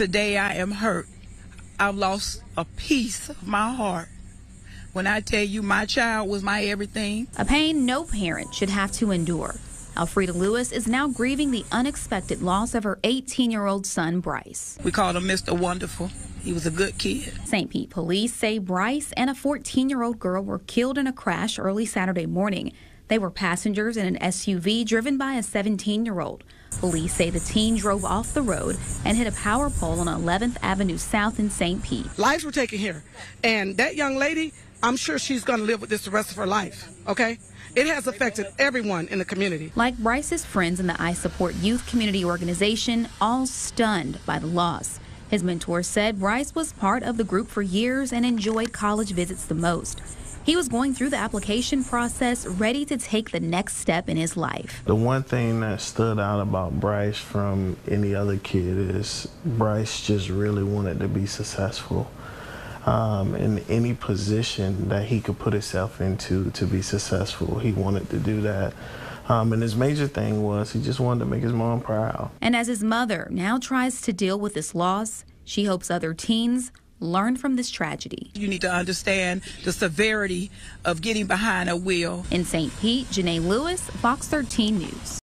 Today I am hurt. I've lost a piece of my heart. When I tell you my child was my everything, a pain no parent should have to endure. Elfrida Lewis is now grieving the unexpected loss of her 18 year old son, Bryce. We called him Mr. Wonderful. He was a good kid. St. Pete police say Bryce and a 14 year old girl were killed in a crash early Saturday morning. They were passengers in an SUV driven by a 17 year old. Police say the teen drove off the road and hit a power pole on 11th Avenue South in St. Pete. Lives were taken here. And that young lady, I'm sure she's going to live with this the rest of her life, okay? It has affected everyone in the community. Like Bryce's friends in the I Support Youth Community Organization, all stunned by the loss. His mentor said Bryce was part of the group for years and enjoyed college visits the most. He was going through the application process, ready to take the next step in his life. The one thing that stood out about Bryce from any other kid is Bryce just really wanted to be successful. Um, in any position that he could put himself into to be successful, he wanted to do that. Um, and his major thing was he just wanted to make his mom proud. And as his mother now tries to deal with this loss, she hopes other teens learn from this tragedy. You need to understand the severity of getting behind a wheel. In St. Pete, Janae Lewis, Fox 13 News.